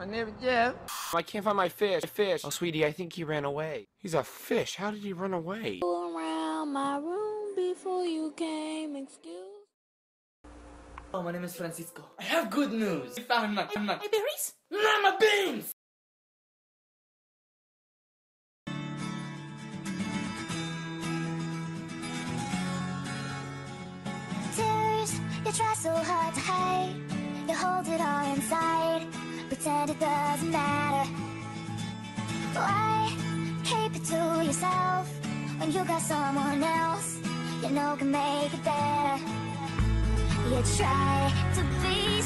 My name is Jeff. I can't find my fish. Fish. Oh, sweetie, I think he ran away. He's a fish. How did he run away? around my room before you came, excuse. Oh, my name is Francisco. I have good news. I found my, my, my berries? Lama beans! Tears, you try so hard to hide. You hold it all inside, pretend it doesn't matter. Why keep it to yourself when you got someone else you know can make it better? You try to be